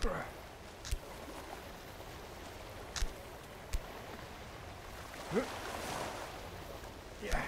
Bruh. Yeah.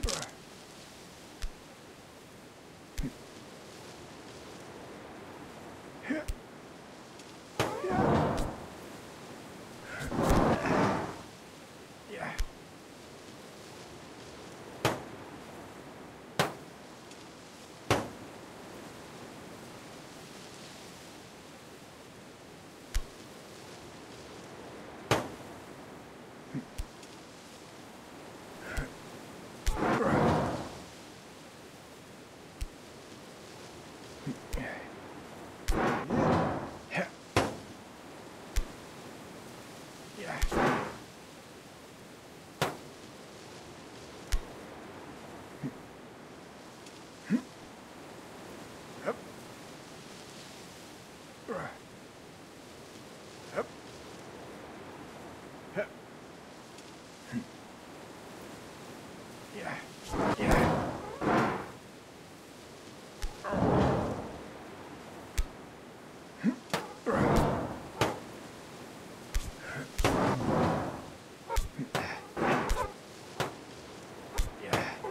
Bruh. Yeah.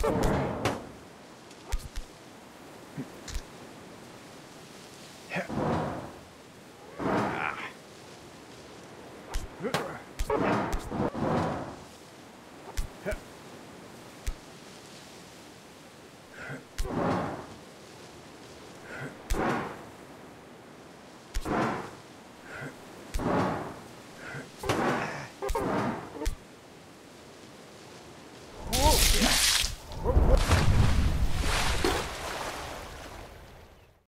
Come on.